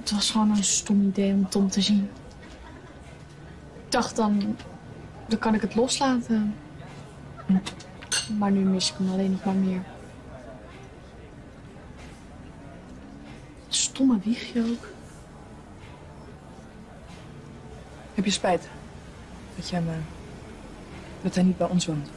Het was gewoon een stom idee om Tom te zien. Ik dacht dan, dan kan ik het loslaten. Maar nu mis ik hem alleen nog maar meer. Stomme wiegje ook. Heb je spijt dat jij me... Eh, dat hij niet bij ons woont?